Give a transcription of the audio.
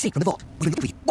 Secret of all, we're going to